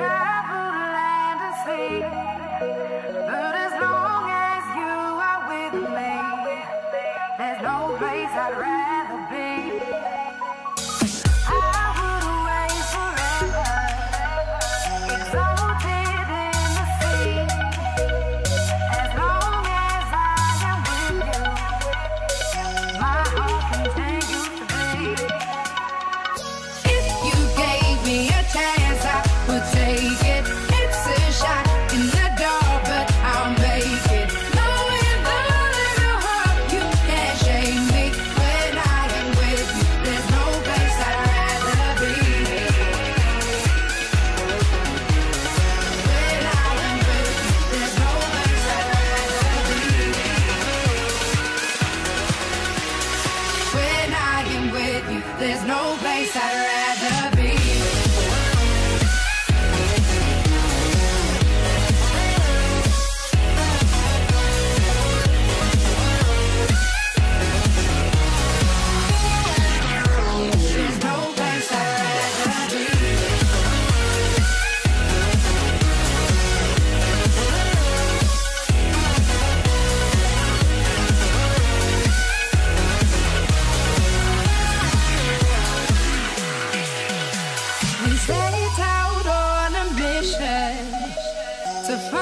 travel land to sea. There's no place I'd rather surprise.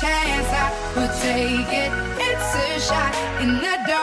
chance I would take it. It's a shot in the dark.